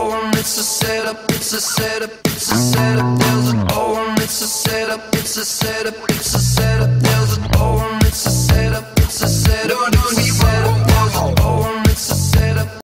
oh, it's a setup, it's a setup, it's a setup. There's a oh, it's a setup, it's a setup, it's a setup. There's a oh, it's a setup, it's a setup. It's a